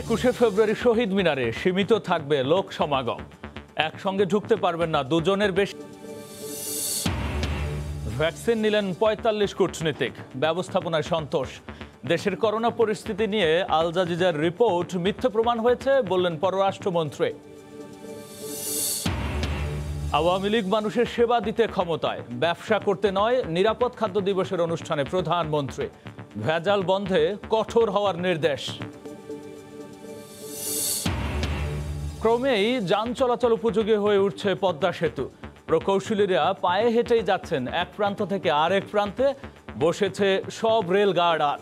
একুশে ফেব্রুয়ারি শহীদ মিনারে সীমিত থাকবে লোক সমাগম। একসঙ্গে ঢুকতে পারবেন না দুজনের বেশি ভ্যাকসিন নিলেন পঁয়তাল্লিশ কূটনীতিক। ব্যবস্থাপনায় সন্তোষ। দেশের করোনা পরিস্থিতি নিয়ে আল জাজিজার রিপোর্ট মিথ্যে প্রমাণ হয়েছে বললেন পররাষ্ট্রমন্ত্রী। আওয়ামী লীগ মানুষের সেবা দিতে ক্ষমতায়। ব্যবসা করতে নয়, নিরাপদ খাদ্য দিবসের অনুষ্ঠানে প্রধানমন্ত্রী। ভেজাল বন্ধে কঠোর হওয়ার নির্দেশ। ক্রমেই যান চলাচল উপযোগী হয়ে উঠছে পদ্মা সেতু। প্রকৌশলীরা পায়ে হেঁটেই যাচ্ছেন। এক প্রান্ত থেকে আরেক প্রান্তে বসেছে সব রেল গার্ড আর।